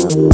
you.